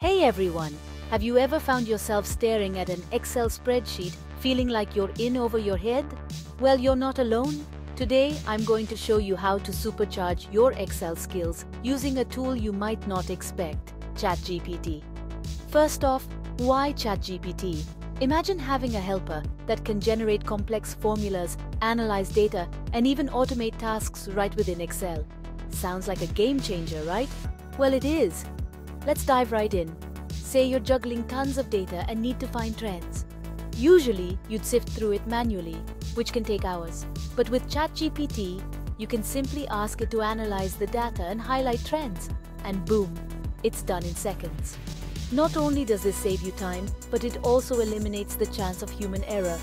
Hey everyone! Have you ever found yourself staring at an Excel spreadsheet feeling like you're in over your head? Well, you're not alone. Today, I'm going to show you how to supercharge your Excel skills using a tool you might not expect, ChatGPT. First off, why ChatGPT? Imagine having a helper that can generate complex formulas, analyze data, and even automate tasks right within Excel. Sounds like a game changer, right? Well, it is. Let's dive right in. Say you're juggling tons of data and need to find trends. Usually, you'd sift through it manually, which can take hours. But with ChatGPT, you can simply ask it to analyze the data and highlight trends. And boom, it's done in seconds. Not only does this save you time, but it also eliminates the chance of human error.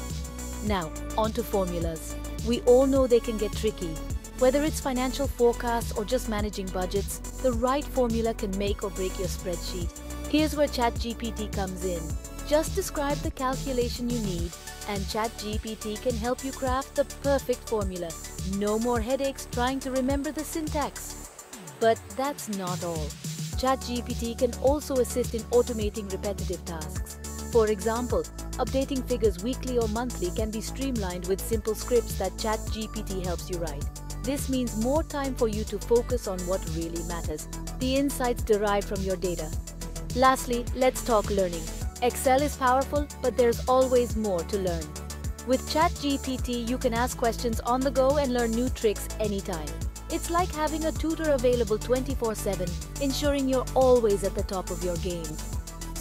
Now, on to formulas. We all know they can get tricky, whether it's financial forecasts or just managing budgets, the right formula can make or break your spreadsheet. Here's where ChatGPT comes in. Just describe the calculation you need and ChatGPT can help you craft the perfect formula. No more headaches trying to remember the syntax. But that's not all. ChatGPT can also assist in automating repetitive tasks. For example, updating figures weekly or monthly can be streamlined with simple scripts that ChatGPT helps you write. This means more time for you to focus on what really matters, the insights derived from your data. Lastly, let's talk learning. Excel is powerful, but there's always more to learn. With ChatGPT, you can ask questions on the go and learn new tricks anytime. It's like having a tutor available 24-7, ensuring you're always at the top of your game.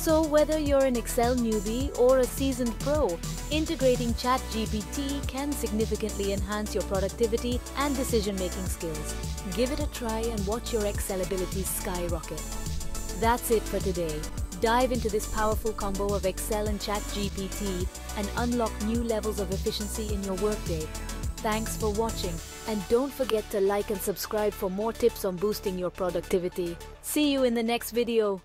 So whether you're an Excel newbie or a seasoned pro, integrating ChatGPT can significantly enhance your productivity and decision-making skills. Give it a try and watch your Excel abilities skyrocket. That's it for today. Dive into this powerful combo of Excel and ChatGPT and unlock new levels of efficiency in your workday. Thanks for watching and don't forget to like and subscribe for more tips on boosting your productivity. See you in the next video.